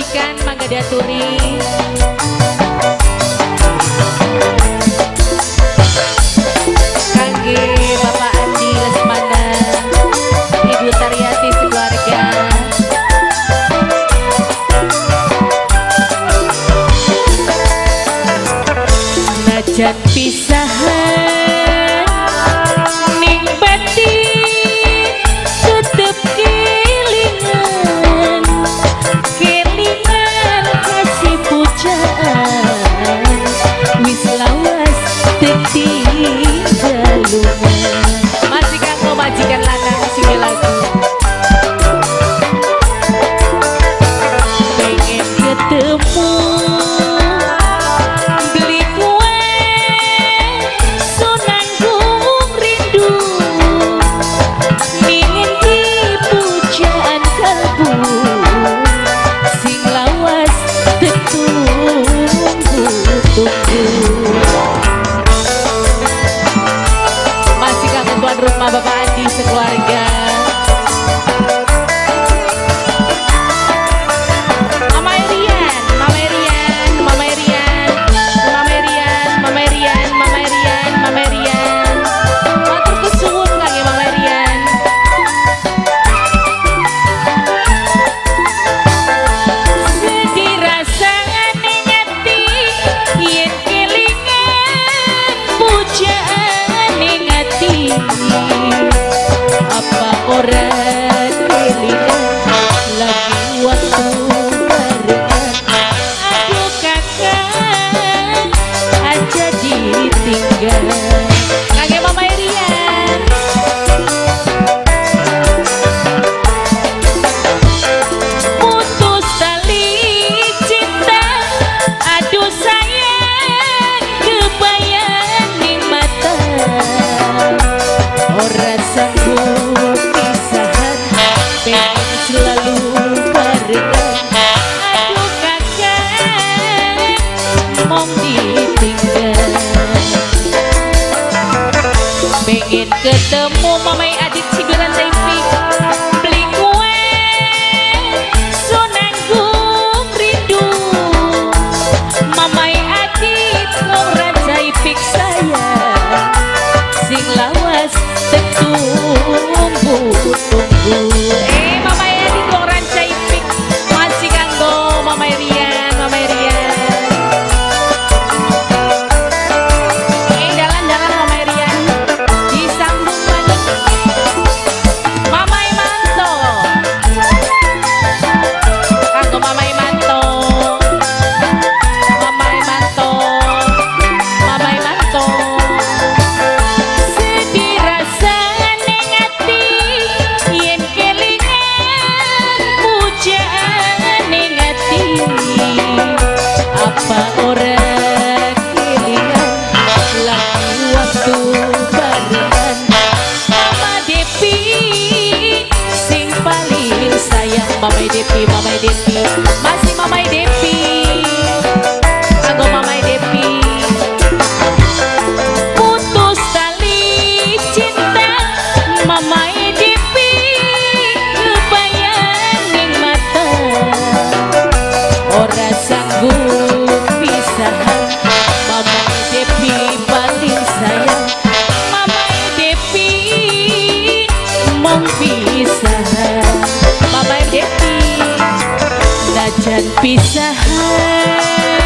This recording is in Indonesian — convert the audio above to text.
majikan Mangga Daturi Masih kangen tuan rumah Bapak Mamai Depi, Mamai Depi Masih Mamai Depi Jangan pisahan